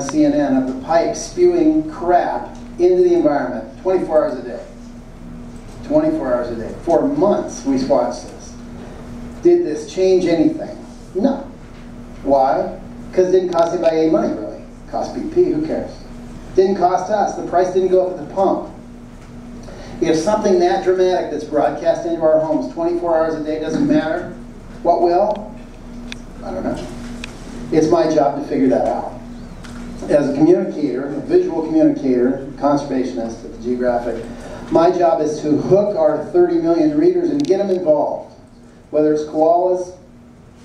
CNN of the pipe spewing crap into the environment 24 hours a day. 24 hours a day. For months we watched this. Did this change anything? No. Why? Because it didn't cost anybody any money, really. Cost BP, who cares? Didn't cost us. The price didn't go up at the pump. If something that dramatic that's broadcast into our homes 24 hours a day doesn't matter, what will? I don't know. It's my job to figure that out. As a communicator, a visual communicator, conservationist at the Geographic, my job is to hook our 30 million readers and get them involved. Whether it's koalas,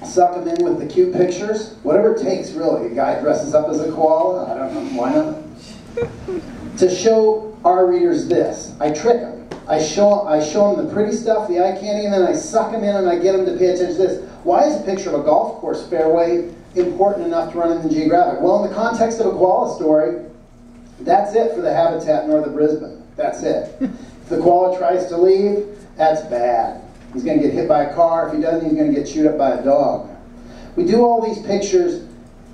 suck them in with the cute pictures, whatever it takes really. A guy dresses up as a koala, I don't know, why not? to show our readers this. I trick them. I show, I show them the pretty stuff, the eye candy, and then I suck them in and I get them to pay attention to this. Why is a picture of a golf course fairway important enough to run in the Geographic? Well, in the context of a koala story, that's it for the habitat north of Brisbane. That's it. if the koala tries to leave, that's bad. He's going to get hit by a car. If he doesn't, he's going to get chewed up by a dog. We do all these pictures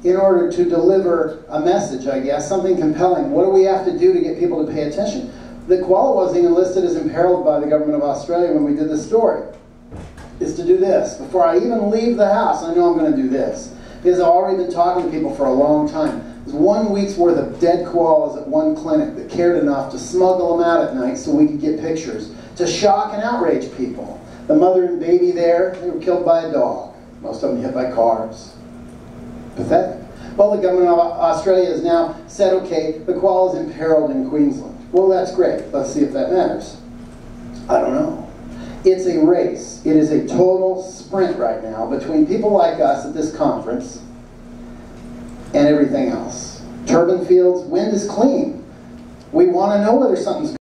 in order to deliver a message, I guess, something compelling. What do we have to do to get people to pay attention? The koala wasn't even listed as imperiled by the government of Australia when we did the story. Is to do this. Before I even leave the house, I know I'm going to do this. I've already been talking to people for a long time. There's one week's worth of dead koalas at one clinic that cared enough to smuggle them out at night so we could get pictures, to shock and outrage people. The mother and baby there, they were killed by a dog. Most of them hit by cars. Pathetic. Well, the government of Australia has now said, okay, the koala is imperiled in Queensland. Well, that's great. Let's see if that matters. I don't know. It's a race. It is a total sprint right now between people like us at this conference and everything else. Turbine fields, wind is clean. We want to know whether something's